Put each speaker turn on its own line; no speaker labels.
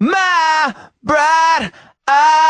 my bright eyes.